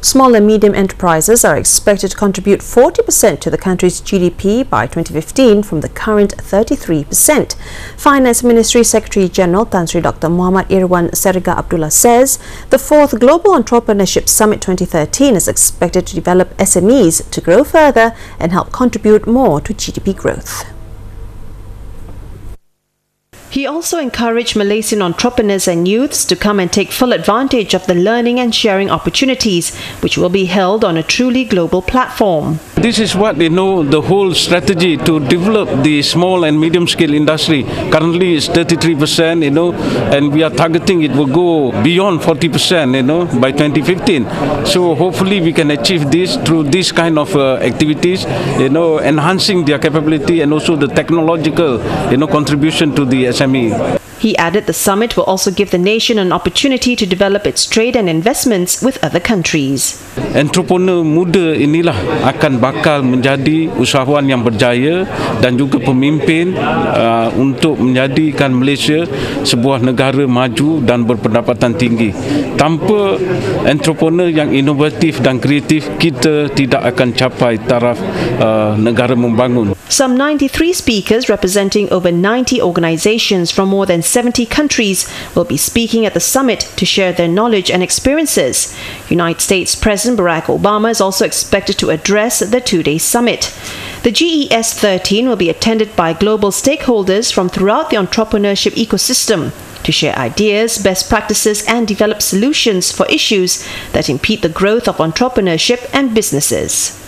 Small and medium enterprises are expected to contribute 40% to the country's GDP by 2015 from the current 33%. Finance Ministry Secretary General Tan Sri Dr. Muhammad Irwan Serigar Abdullah says the fourth Global Entrepreneurship Summit 2013 is expected to develop SMEs to grow further and help contribute more to GDP growth. He also encouraged Malaysian entrepreneurs and youths to come and take full advantage of the learning and sharing opportunities, which will be held on a truly global platform. This is what they know the whole strategy to develop the small and medium scale industry. Currently it's 33%, you know, and we are targeting it will go beyond 40%, you know, by 2015. So hopefully we can achieve this through this kind of uh, activities, you know, enhancing their capability and also the technological, you know, contribution to the. SME. He added the summit will also give the nation an opportunity to develop its trade and investments with other countries. Entrepreneur muda inilah akan bakal menjadi usahawan yang berjaya dan juga pemimpin uh, untuk menjadikan Malaysia sebuah negara maju dan berpendapatan tinggi. Tanpa entrepreneur yang inovatif dan kreatif, kita tidak akan capai taraf uh, negara membangun. Some 93 speakers representing over 90 organizations from more than 70 countries will be speaking at the summit to share their knowledge and experiences. United States President Barack Obama is also expected to address the two day summit. The GES 13 will be attended by global stakeholders from throughout the entrepreneurship ecosystem to share ideas, best practices, and develop solutions for issues that impede the growth of entrepreneurship and businesses.